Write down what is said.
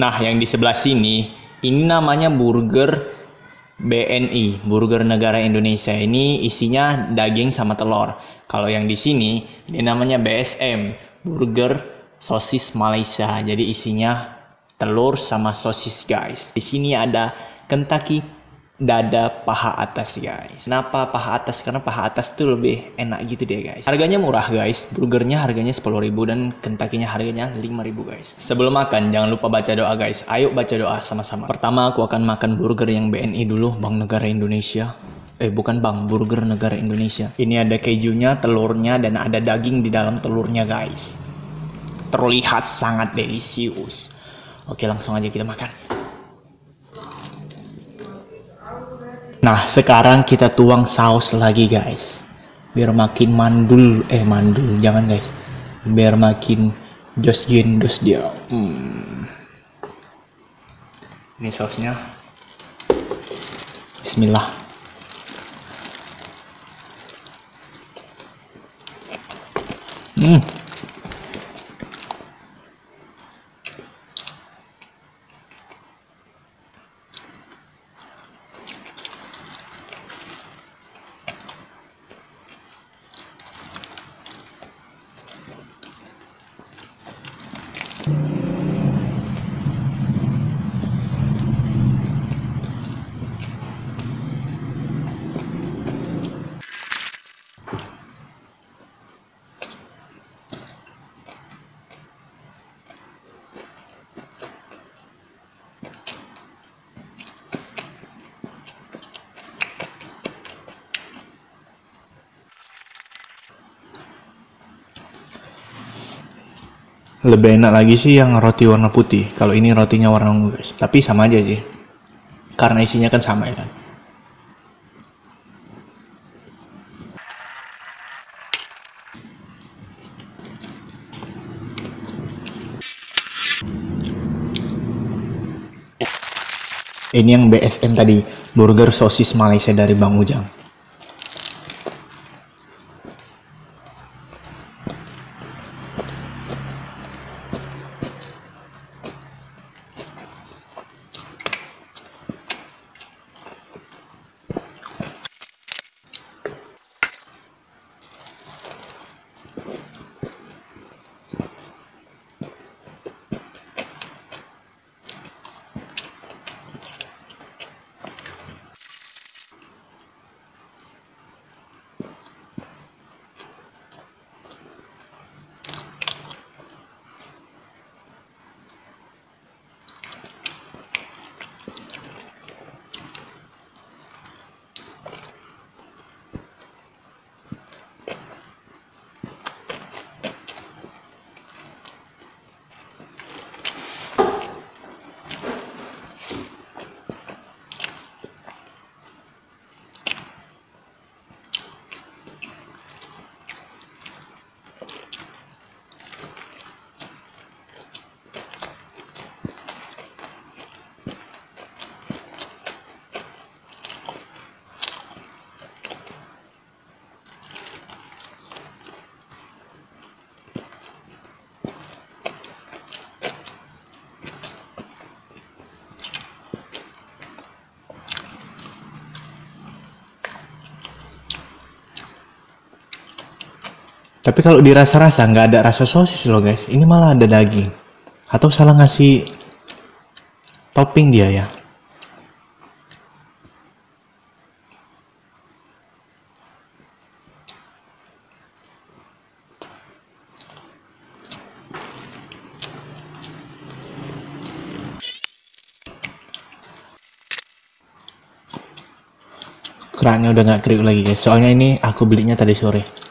Nah, yang di sebelah sini, ini namanya burger BNI, Burger Negara Indonesia. Ini isinya daging sama telur. Kalau yang di sini, ini namanya BSM, Burger Sosis Malaysia. Jadi isinya telur sama sosis, guys. Di sini ada Kentucky dada paha atas guys. Kenapa paha atas? Karena paha atas tuh lebih enak gitu deh guys. Harganya murah guys. Burgernya harganya 10.000 dan kentakinya harganya 5.000 guys. Sebelum makan jangan lupa baca doa guys. Ayo baca doa sama-sama. Pertama aku akan makan burger yang BNI dulu Bank Negara Indonesia. Eh bukan bang burger negara Indonesia. Ini ada kejunya telurnya dan ada daging di dalam telurnya guys. Terlihat sangat delisius oke langsung aja kita makan Nah, sekarang kita tuang saus lagi, guys. Biar makin mandul, eh mandul, jangan guys. Biar makin jos jendos dia. Hmm. Ini sausnya. Bismillah. Hmm. Lebih enak lagi sih yang roti warna putih. Kalau ini rotinya warna ungu guys. Tapi sama aja sih. Karena isinya kan sama ya kan? Ini yang BSM tadi. Burger sosis Malaysia dari Bang Ujang Tapi kalau dirasa-rasa nggak ada rasa sosis loh guys. Ini malah ada daging. Atau salah ngasih topping dia ya. Keraknya udah nggak kriuk lagi guys. Soalnya ini aku belinya tadi sore.